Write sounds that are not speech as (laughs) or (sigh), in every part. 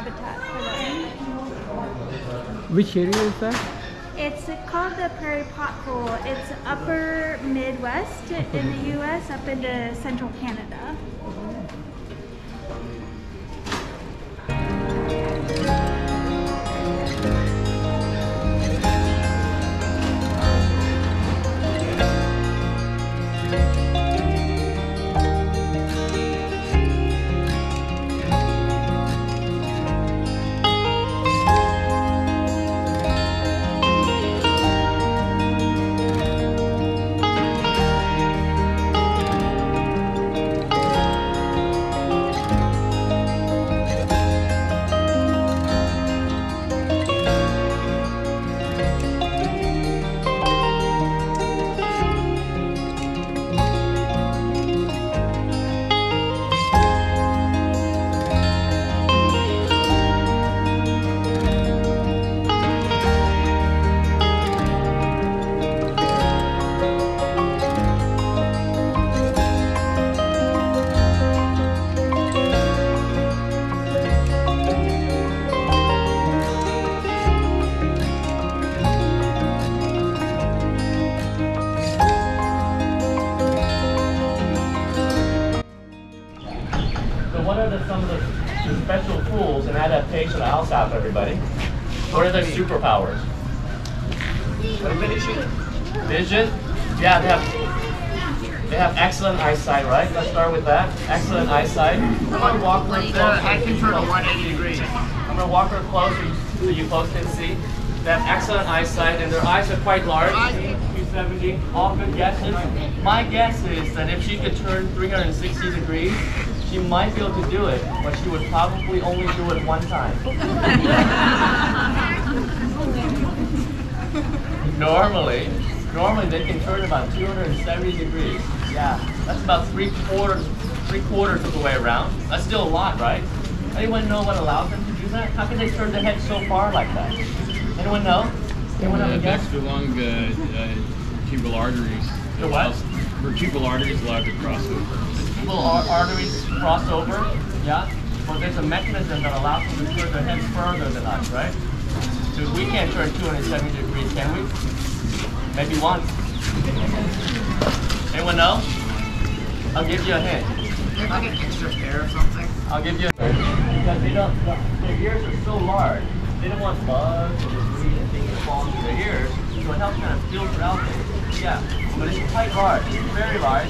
habitat for them. Which area is that? It's called the prairie pothole. It's upper Midwest in the U.S. up into central Canada. What's up, everybody? What are their superpowers? Vision? Vision? Yeah, they have they have excellent eyesight, right? Let's start with that. Excellent eyesight. I'm gonna walk her close. I can turn to 180 degrees. I'm gonna walk her close so you, so you folks can see. They have excellent eyesight and their eyes are quite large. 270. All good guesses. My guess is that if she could turn 360 degrees, she might be able to do it, but she would probably only do it one time. (laughs) normally, normally they can turn about 270 degrees. Yeah, that's about three quarters, three quarters of the way around. That's still a lot, right? Anyone know what allows them to do that? How can they turn their head so far like that? Anyone know? Anyone have a Uh, guess? extra long uh, uh, vertebral arteries. The what? Vertebral arteries allowed to cross over. People ar- arteries cross over, yeah. But there's a mechanism that allows them to turn their heads further than us, right? So we can't turn 270 degrees, can we? Maybe once. Anyone know? I'll give you a hint. There's like an extra pair or something. I'll give you a because they don't. Their ears are so large. They don't want bugs or debris and things to fall into their ears, so it helps kind of filter out things. Yeah, but it's quite large. It's very large,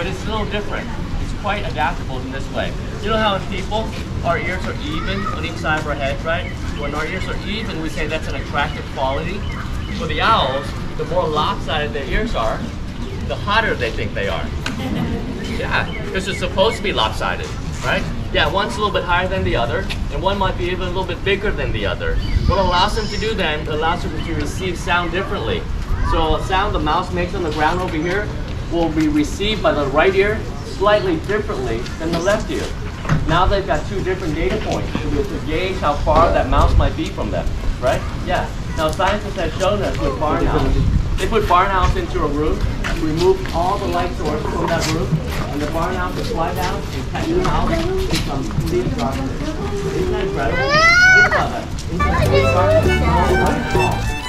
but it's a little different. It's quite adaptable in this way. You know how in people, our ears are even on each side of our head, right? When our ears are even, we say that's an attractive quality. For the owls, the more lopsided their ears are, the hotter they think they are. Yeah, because it's supposed to be lopsided, right? Yeah, one's a little bit higher than the other, and one might be even a little bit bigger than the other. What allows them to do then, allows them to receive sound differently. So a sound the mouse makes on the ground over here will be received by the right ear slightly differently than the left ear. Now they've got two different data points to to gauge how far that mouse might be from them, right? Yeah. Now scientists have shown us with barn owls, they put barn owls into a room, remove all the light source from that room, and the barn owls will fly down and catch the mouse in complete darkness. Isn't that incredible? Think about that. Isn't that